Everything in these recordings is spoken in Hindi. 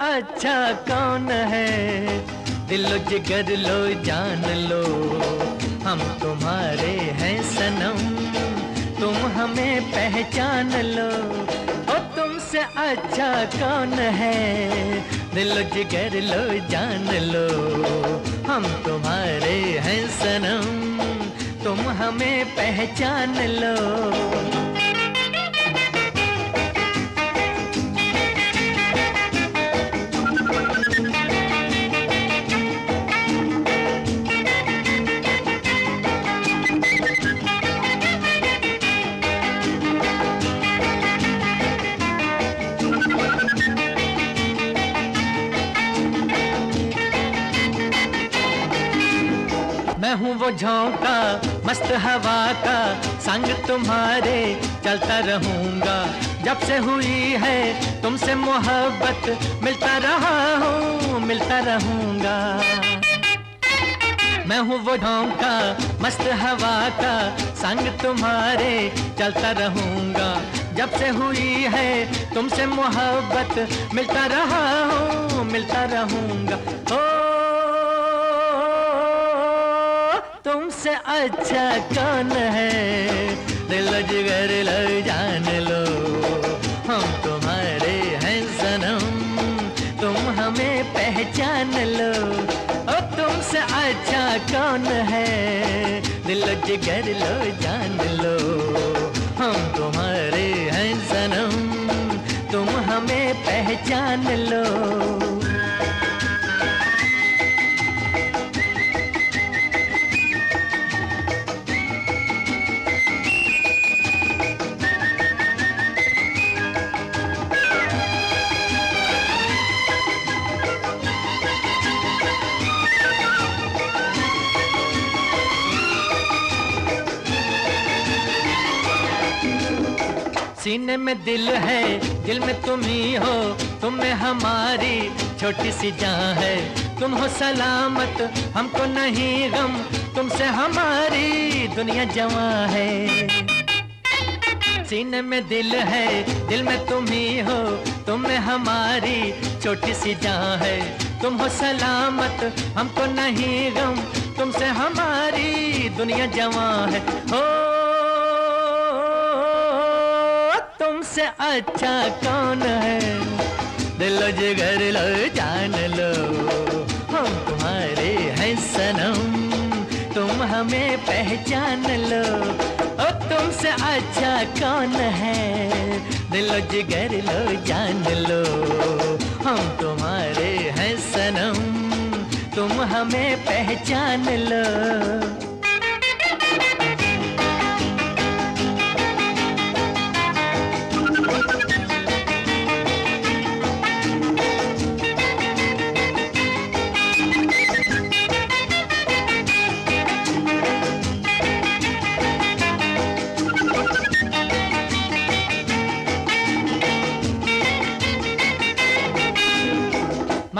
अच्छा कौन है? दिलो जिगर लो, जान लो। हम तुम्हारे हैं सनम। तुम हमें पहचान लो। ओ, तुमसे अच्छा कौन है? दिलो जिगर लो, जान लो। हम तुम्हारे हैं सनम। तुम हमें पहचान लो। वो झोंका, मस्त हवा का संग तुम्हारे चलता रहूँगा। जब से हुई है तुमसे मोहब्बत, मिलता रहा हूँ, मिलता रहूँगा। मैं हूँ वो झोंका मस्त हवा का संग तुम्हारे चलता रहूँगा। जब से हुई है तुमसे मोहब्बत, मिलता रहा हूँ, मिलता रहूँगा। ओ तुमसे अच्छा कौन है? दिल जिगर लो जान लो। हम तुम्हारे हैं सनम। तुम हमें पहचान लो। ओ तुमसे अच्छा कौन है? दिल जिगर लो जान लो। हम तुम्हारे हैं सनम। तुम हमें पहचान लो। सीने में दिल है, दिल में तुम ही हो, तुम में हमारी छोटी सी जान है। तुम हो सलामत, हमको नहीं गम, तुमसे हमारी दुनिया जवा है। सीने में दिल है, दिल में तुम ही हो, तुम में हमारी छोटी सी जान है। तुम हो सलामत, हमको नहीं गम, तुमसे हमारी दुनिया जवा है। हो तुमसे अच्छा कौन है? दिल जिगर लो, जान लो। हम तुम्हारे हैं सनम, तुम हमें पहचान लो। ओ तुमसे अच्छा कौन है? दिल जिगर लो, जान लो। हम तुम्हारे हैं सनम, तुम हमें पहचान लो।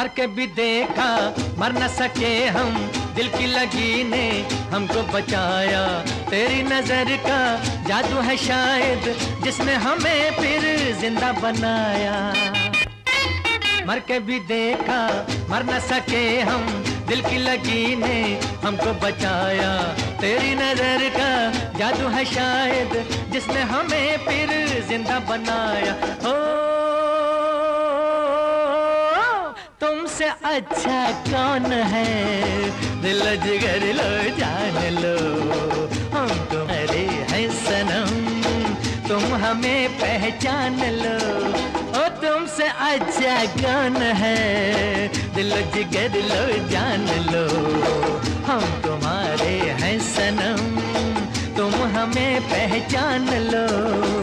मर के भी देखा, मर न सके हम। दिल की लगी ने हमको बचाया। तेरी नज़र का जादू है शायद, जिसने हमें फिर ज़िंदा बनाया। मर के भी देखा, मर न सके हम। दिल की लगी ने हमको बचाया। तेरी नज़र का जादू है शायद, जिसने हमें फिर ज़िंदा बनाया। हो तुमसे अच्छा कौन है? दिल जिगर लो, जान लो। हम तुम्हारे हैं सनम। तुम हमें पहचान लो। ओ, तुमसे अच्छा कौन है? दिल जिगर लो, जान लो। हम तुम्हारे हैं सनम। तुम हमें पहचान लो।